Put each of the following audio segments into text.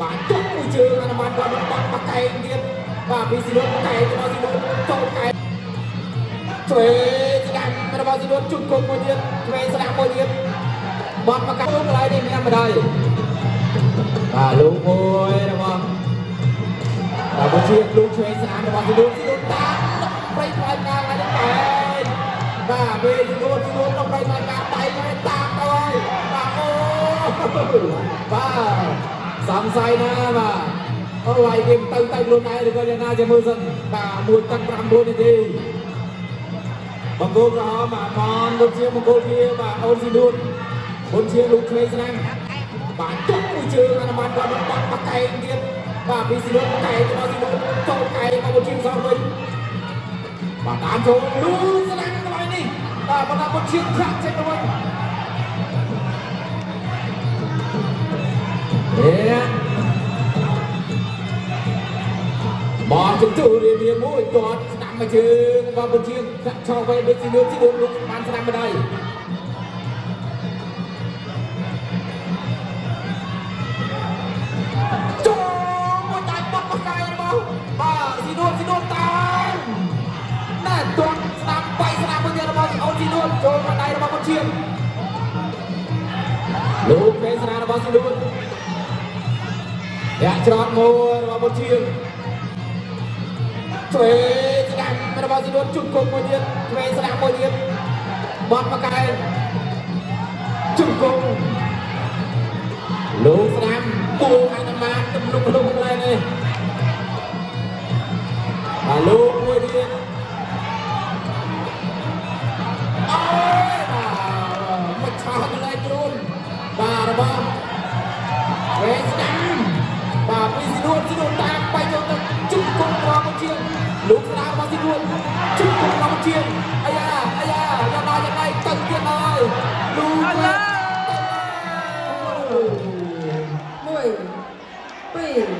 បាទចុះមួយជើងអនុម័តគាត់បាត់បាត់កែងទៀតបាទពីស៊ីលុនកែងទៅស៊ីលុចូលកែងឆ្វេងស្ដាំរបស់ស៊ីលុជុំគុំមួយទៀតឆ្វេងស្ដាំមួយទៀតបាត់មកកាត់កន្លែងនេះមានម្ដាយបាទលោកមួយរបស់បាទបុជាលោកឆ្វេងស្ដាំរបស់ស៊ីលុស៊ីលុតាមប្រៃផ្លាយកាហើយទៅកែងបាទពេលស៊ីលុស៊ីលុទៅប្រៃផ្លាយកាដៃមកតាមទៅហើយបាទអូបាទ សង្ស័យណាបាទអូហើយវាទៅទៅខ្លួនឯងឬក៏យ៉ាងណាចាំមើលសិនបាទមួយទឹក5 4នាទីបង្គោលក្រហមបាទមនលោកជាបង្គោលវាបាទអូនស៊ីនួនបុនជាលោកក្លេស្នាមបាទចុះមួយជើងអនុម័តគាត់បាត់បាត់កែងទៀតបាទពីស៊ីនួនកែងទៅស៊ីនួនចូលកែងមកបុនជាសងវិញបាទតាមចូលលូស្នាមកន្លែងនេះបាទបន្តបុនជាខ្លាក់ចេញទៅវិញអេ មកជំទូរៀបរៀបមួយគាត់ស្ដាំមកជើងរបស់បុជាឆោវិញដូចជាលឿនជាលឿនលោកបានស្ដាំម្ដាយចូលមួយដៃបាត់បកាយរបស់បាទស៊ីនួនស៊ីនួនតាមណែទាត់ស្ដាំបៃស្ដាំមួយទៀតរបស់អូនស៊ីនួនចូលមកដៃរបស់បុជាលោកពេស្រារបស់ស៊ីនួនយ៉ាច្រត់មួយរបស់បុជា ឆ្វេងស្ដាំរបស់ស៊ីនួនជុំគុំមួយទៀតឆ្វេងស្ដាំមួយទៀតបាត់បកាយជុំគុំលោកស្ដាំពូអនុមាតទំនុកលុកឡើយនេះបាទលោកមួយទៀត លោកស្ដាំរបស់ស៊ីនួនជុំគុំរបស់មកជាងអាយ៉ាអាយ៉ាយ៉ាងណាយ៉ាងណៃទៅទៀតហើយលោកអើមួយពីរ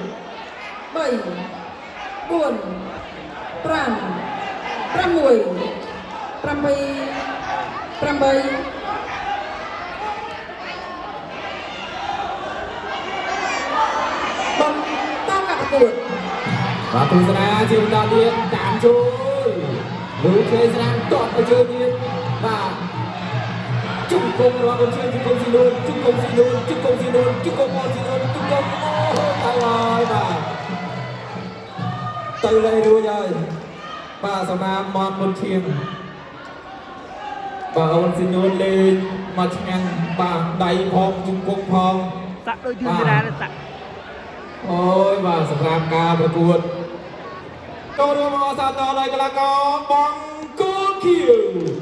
បីបួនប្រាំប្រាំមួយប្រាំបីប្រាំបីបំតាមការប្រកួត បាទទស្សនាជាបន្តទៀតតាមជួយលោកជ័យស្រាំតតទៅជើងទៀតបាទជុំគុំរបស់គុនជើងជុំគុំស៊ីនួនជុំគុំស៊ីនួនជុំគុំស៊ីនួនជុំគុំអនស៊ីនួនជុំគុំអូទៅហើយបាទទៅលេរួចហើយបាទសម្រាប់មនមុនឈៀងបាទអូនស៊ីនួនលេងមកឆ្ងាំងបាទដៃផងជុំគុំផងសាក់ដូចយូរដែរសាក់អូយបាទសម្រាប់ការប្រកួត ចូលរួមអសាទរដោយកីឡាករបង្គោលខៀវ